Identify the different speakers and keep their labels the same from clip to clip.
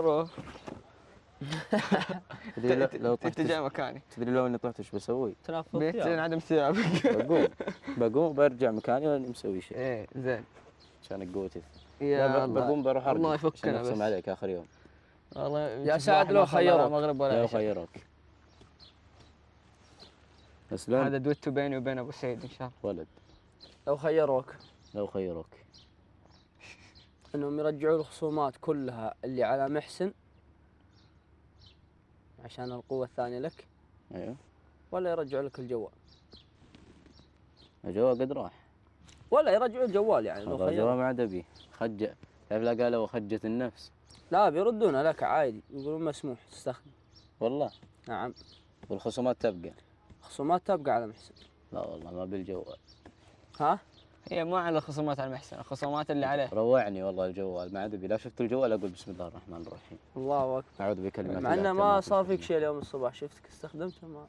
Speaker 1: معروف
Speaker 2: تدري لو- لو طحت
Speaker 1: جاي مكاني.
Speaker 2: تدري لو اني طحت إيش بسوي؟
Speaker 1: بيتين
Speaker 3: ثياب.
Speaker 1: عدم ثيابك
Speaker 2: بقوم. بقوم برجع مكاني واني مسوي شيء.
Speaker 1: إيه زين.
Speaker 2: عشان قوتي.
Speaker 1: يا الله.
Speaker 2: بقوم بروح ارقد
Speaker 1: الله
Speaker 2: عشان
Speaker 1: يفكنا
Speaker 2: أقسم
Speaker 1: بس.
Speaker 2: عليك آخر يوم.
Speaker 1: والله
Speaker 3: يا سعد لو خيروك.
Speaker 1: مغرب ولا
Speaker 2: لا
Speaker 1: عشاء.
Speaker 2: خيروك. بس لو
Speaker 1: هذا دويتو بيني وبين أبو سعيد إن شاء الله.
Speaker 2: ولد.
Speaker 3: لو خيروك.
Speaker 2: لو خيروك.
Speaker 3: انهم يرجعوا الخصومات كلها اللي على محسن عشان القوة الثانية لك.
Speaker 2: أيوه.
Speaker 3: ولا يرجعوا لك الجوال.
Speaker 2: الجوال قد راح.
Speaker 3: ولا يرجعوا الجوال يعني لو
Speaker 2: الجوال ما عاد أبي. خجة. تعرف لا قالوا خجة النفس؟
Speaker 3: لا بيردونها لك عادي. يقولون مسموح تستخدم.
Speaker 2: والله.
Speaker 3: نعم.
Speaker 2: والخصومات تبقى.
Speaker 3: خصومات تبقى على محسن.
Speaker 2: لا والله ما بالجوال.
Speaker 3: ها؟
Speaker 1: هي ما على خصومات على المحسن الخصومات اللي عليه
Speaker 2: روعني والله الجوال ما عاد أبي لا شفت الجوال أقول بسم الله الرحمن الرحيم
Speaker 3: الله أكبر
Speaker 2: أعوذ بكلمات
Speaker 3: مع إنه ما صار فيك شيء اليوم الصباح شفتك استخدمته ما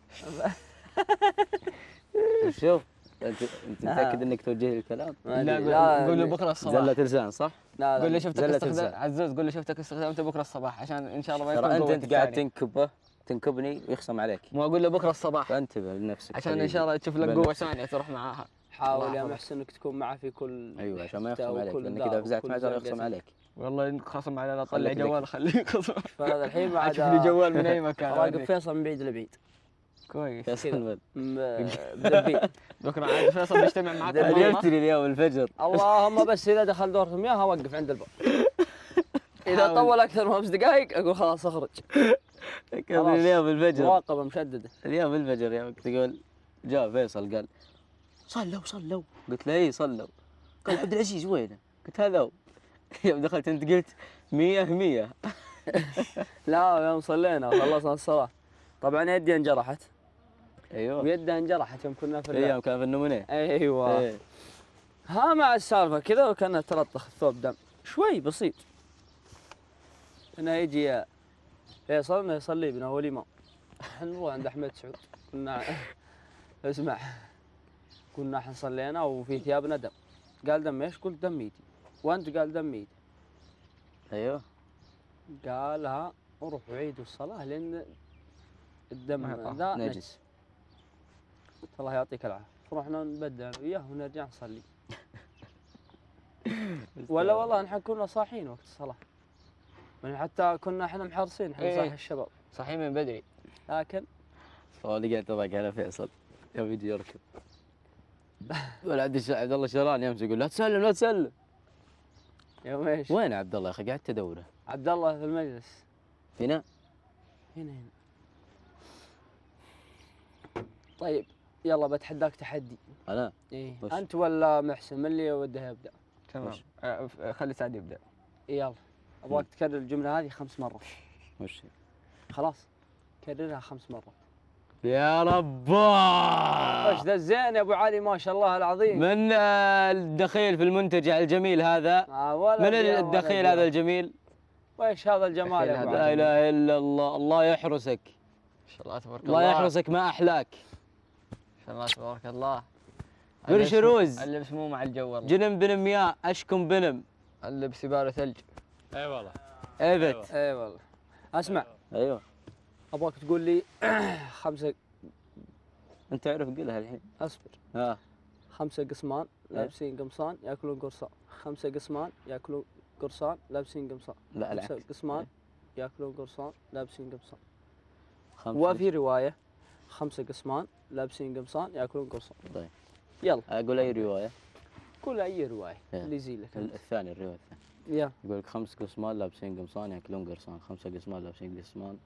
Speaker 2: شوف انت أنت
Speaker 3: آه.
Speaker 2: متأكد إنك توجه لي الكلام
Speaker 1: لا. قول- قول له بكرة الصباح
Speaker 2: زلة لسان صح؟
Speaker 3: لا لا
Speaker 1: قول له شفتك استخدام
Speaker 2: لسان.
Speaker 1: عزوز قول له شفتك استخدمته بكرة الصباح عشان إن شاء الله ما يكون
Speaker 2: أنت قاعد. تنكبه تنكبني ويخصم عليك
Speaker 1: مو أقول له بكره الصباح
Speaker 2: فانتبه لنفسك
Speaker 1: عشان
Speaker 2: إن.
Speaker 1: شاء الله تشوف لك. قوة ثانية تروح معاها
Speaker 3: حاول يا. محسن إنك تكون معه في كل
Speaker 2: أيوه عشان ما يخصم عليك.
Speaker 3: وكل
Speaker 2: لانك
Speaker 3: ذا
Speaker 2: اذا فزعت معه. يخصم عليك.
Speaker 1: والله انك خصم علي لا طلع. جوال خليه خصم
Speaker 3: فهذا الحين بعد
Speaker 1: شوف لي جوال من أي مكان
Speaker 3: راقب. فيصل من بعيد لبعيد.
Speaker 1: كويس.
Speaker 2: فيصل
Speaker 1: بكرة عاد فيصل بيجتمع معك.
Speaker 2: عجبتني اليوم الفجر.
Speaker 3: اللهم بس إذا دخل دورة مياه أوقف عند الباب.
Speaker 1: إذا.
Speaker 3: طول أكثر من خمس دقائق أقول خلاص
Speaker 2: أخرج. اليوم الفجر.
Speaker 3: مراقبة مشددة.
Speaker 2: اليوم الفجر يوم تقول جاء فيصل قال صلوا صلوا. قلت له اي صلوا. قال عبد العزيز وينه؟ قلت هذا هو. يوم دخلت انت قلت مية مية.
Speaker 3: لا يوم صلينا وخلصنا الصلاة. طبعا يدي انجرحت.
Speaker 2: أيوه.
Speaker 3: ويده انجرحت يوم كنا في
Speaker 2: أيام كان في النمونية.
Speaker 3: أيوه.
Speaker 2: إيه.
Speaker 3: ها مع السالفة كذا وكان تلطخ الثوب دم. شوي بسيط. هنا يجي فيصل انه يصلي بنا هو الامام إحنا نروح عند أحمد سعود. كنا اسمع. كنا إحنا صلينا وفي ثيابنا دم. قال دم إيش؟ قلت دم ايدي وأنت قال دم ايدي
Speaker 2: أيوه.
Speaker 3: قال ها روحوا عيدوا الصلاة لأن الدم. ذا نجس. الله يعطيك العافية. رحنا نبدل وياه ونرجع نصلي. ولا والله نحن كنا صاحيين وقت الصلاة. يعني حتى كنا إحنا محرصين إحنا
Speaker 1: إيه.
Speaker 3: صاحي الشباب.
Speaker 1: صحيح من بدري.
Speaker 3: لكن
Speaker 2: والله قاعد اضحك على فيصل. يوم يجي يركب ولا عبد الله شران يمشي يقول لا تسلم لا تسلم.
Speaker 3: يوم إيش؟
Speaker 2: وين عبد الله يا أخي؟ قعدت ادوره
Speaker 3: عبد الله في المجلس.
Speaker 2: هنا؟
Speaker 3: هنا هنا. طيب يلا بتحداك تحدي. أنا؟
Speaker 2: إيه؟
Speaker 3: أنت ولا محسن؟ من اللي وده يبدأ؟
Speaker 1: تمام؟ آه، ف- خلي سعد
Speaker 3: يبدأ. يلا. أبغاك تكرر الجملة هذه خمس مرات.
Speaker 2: وش؟
Speaker 3: خلاص. كررها خمس مرات.
Speaker 2: يا رباه
Speaker 3: وش ذا الزين يا أبو علي؟ ما شاء الله العظيم.
Speaker 2: من الدخيل في المنتجع الجميل هذا؟
Speaker 3: آه
Speaker 2: من
Speaker 3: يا
Speaker 2: الدخيل هذا
Speaker 3: يا.
Speaker 2: الجميل؟
Speaker 3: ويش هذا الجمال يا أبو
Speaker 1: الدخيل
Speaker 2: لا
Speaker 3: علي؟
Speaker 2: إله إلا الله. الله يحرسك.
Speaker 1: ما شاء الله تبارك
Speaker 2: الله يحرسك ما أحلاك.
Speaker 1: ما شاء الله تبارك الله.
Speaker 2: قرش روز.
Speaker 1: اللبس مو مع الجو والله.
Speaker 2: جنم بن مياه أشكم بنم.
Speaker 1: اللبس يباله ثلج.
Speaker 4: إي والله.
Speaker 2: إيفت.
Speaker 3: إي والله. أسمع.
Speaker 2: إيوه.
Speaker 3: أبغاك تقول لي خمسه
Speaker 2: أنت تعرف قلها الحين.
Speaker 3: أصبر.
Speaker 2: ها
Speaker 3: خمسة قسمان لابسين قمصان ياكلون قرصان خمسة قسمان ياكلون قرصان لابسين قمصان.
Speaker 2: لا
Speaker 3: خمسة
Speaker 2: العكس
Speaker 3: قسمان ياكلون قرصان لابسين قمصان. وفي رواية. خمسة قسمان لابسين قمصان ياكلون قرصان
Speaker 2: طيب.
Speaker 3: يلا.
Speaker 2: أقول أي رواية؟
Speaker 3: قول أي رواية
Speaker 2: يلا.
Speaker 3: اللي يزيلك أنت.
Speaker 2: الثاني الرواية الثانية.
Speaker 3: يلا
Speaker 2: يقول لك خمس قسمان لابسين قمصان ياكلون قرصان. خمسة قسمان لابسين قسمان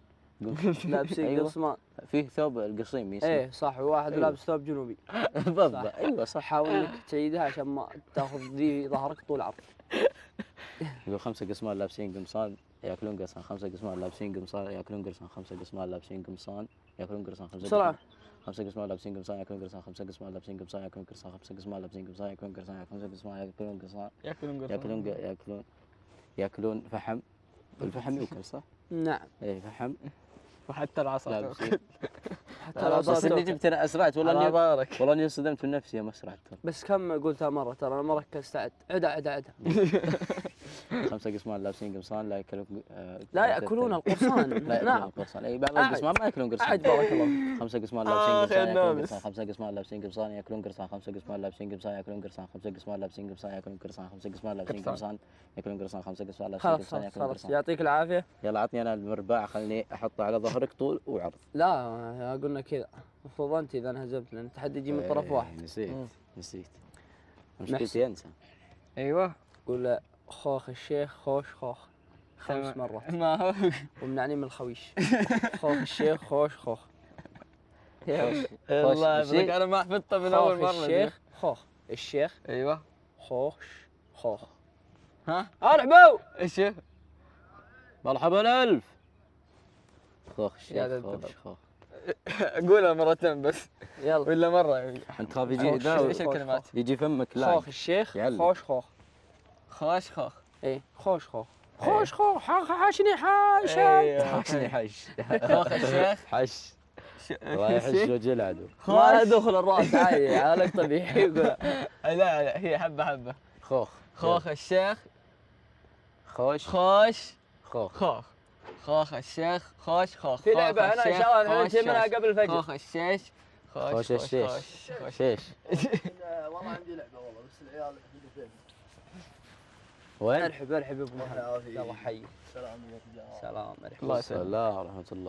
Speaker 3: لابسين
Speaker 2: أيوة.
Speaker 3: قمصان
Speaker 2: فيه ثوب القصيم يسمى.
Speaker 3: إيه صح واحد
Speaker 2: أيوة.
Speaker 3: لابس ثوب جنوبي.
Speaker 2: بالضبط. أيوه صح.
Speaker 3: حاول إنك تعيدها عشان ما تاخذ ذي ظهرك طول عرض
Speaker 2: يقول خمسة قسمان لابسين قمصان يأكلون قرصان. خمسة قسمان لابسين قمصان يأكلون قرصان. خمسة قسمان لابسين قمصان يأكلون قرصان. خمسة
Speaker 3: بسرعة.
Speaker 2: قسمان- خمسة قسمان لابسين قمصان يأكلون قرصان. خمسة قسمان لابسين قمصان يأكلون قرصان. خمسة قسمان لابسين قمصان يأكلون قرصان. خمسة قسمان يأكلون قرصان.
Speaker 1: يأكلون قرصان.
Speaker 2: يأكلون ق- يأكلون يأكلون فحم. الفحم يوكل صح؟
Speaker 3: نعم.
Speaker 2: إيه فحم.
Speaker 1: وحتى العصا.
Speaker 3: حتى لو
Speaker 1: بس
Speaker 2: إني جبت أنا أسرعت والله اني
Speaker 1: ظهرك
Speaker 2: والله إني انصدمت من نفسي يوم اسرعت
Speaker 3: بس كم قلتها مرة؟ ترى أنا ما ركزت عد عدا عدا عدا.
Speaker 2: خمسة قسمان لابسين قمصان لا يأكلون آه،
Speaker 3: لا يأكلون القرصان
Speaker 2: لا يأكلون
Speaker 3: نعم.
Speaker 2: قرصان اي بعض. القسمان ما يأكلون قرصان
Speaker 3: بارك الله
Speaker 2: خمسة قسمان لابسين قمصان
Speaker 1: يأكلون.
Speaker 2: قرصان خمسة قسمان لابسين قمصان يأكلون قرصان خمسة قسمان لابسين قمصان يأكلون قرصان خمسة قسمان لابسين قمصان يأكلون قرصان خمسة قسمان لابسين. قمصان. يأكلون قرصان خمسة قسمان لابسين قمصان
Speaker 3: يأكلون
Speaker 2: قرصان
Speaker 3: يعطيك العافية.
Speaker 2: يلا عطني أنا المرباع خلني أحطه على ظهرك طول وعرض.
Speaker 3: لا قلنا كذا. المفروض أنت إذا انهزمت لأن التحدي يجي من طرف
Speaker 2: إيه،
Speaker 3: واحد.
Speaker 2: نسيت. نسيت. مشكلتي انسى
Speaker 1: أيوه.
Speaker 3: قول. خوخ الشيخ خوش خوخ خمس. مرات.
Speaker 1: ما هو؟
Speaker 3: ومنعني من الخويش. خوخ الشيخ خوش خوخ. يلا.
Speaker 1: الله
Speaker 2: مشي.
Speaker 1: يبارك أنا ما حفظته من
Speaker 3: أول
Speaker 1: مرة.
Speaker 3: الشيخ خوخ. الشيخ
Speaker 1: أيوه.
Speaker 3: خوش خوخ.
Speaker 1: ها؟
Speaker 3: ارحبوا
Speaker 1: إيش هو؟
Speaker 2: مرحبا الف خوخ الشيخ
Speaker 1: ذا
Speaker 2: خوخ
Speaker 1: قولها مرتين بس.
Speaker 3: يلا.
Speaker 1: ولا مرة.
Speaker 2: أنت خاف يجي
Speaker 3: الشيخ.
Speaker 1: إيش الكلمات؟
Speaker 2: يجي فمك لا
Speaker 3: خوخ الشيخ. خوش خوخ.
Speaker 1: خوش خوخ
Speaker 3: إيه. خوش خوخ خوش خوخ حا- حاشني حاشا
Speaker 1: أيوة.
Speaker 2: حاشني حش
Speaker 1: خوخ الشيخ؟
Speaker 2: حش
Speaker 1: ش-
Speaker 2: رايح
Speaker 1: الشيخ.
Speaker 2: وجه العدو
Speaker 3: ما له
Speaker 1: خوش
Speaker 3: دخل الرأس عادي. عقلك طبيعي. يقول.
Speaker 1: لا لا هي حبة حبة.
Speaker 2: خوخ
Speaker 1: خوخ الشيخ؟
Speaker 2: خوش
Speaker 1: خوش
Speaker 2: خوخ
Speaker 1: خوخ خوخ الشيخ؟ خوش خوخ
Speaker 3: في لعبة هنا
Speaker 1: إن
Speaker 3: شاء الله
Speaker 1: خوش
Speaker 3: منها
Speaker 1: خوش.
Speaker 3: قبل الفجر.
Speaker 1: خوخ الشيش
Speaker 2: خوش الشيش
Speaker 1: خوش
Speaker 2: شيش
Speaker 4: والله عندي لعبة والله بس العيال يحبون
Speaker 2: وين؟
Speaker 3: أرحب أرحب يا أبو محمد.
Speaker 4: يعافيك.
Speaker 3: يلا حي
Speaker 4: سلام عليكم.
Speaker 3: سلام مرحبا
Speaker 1: الله يسلمك.
Speaker 2: السلام ورحمة الله.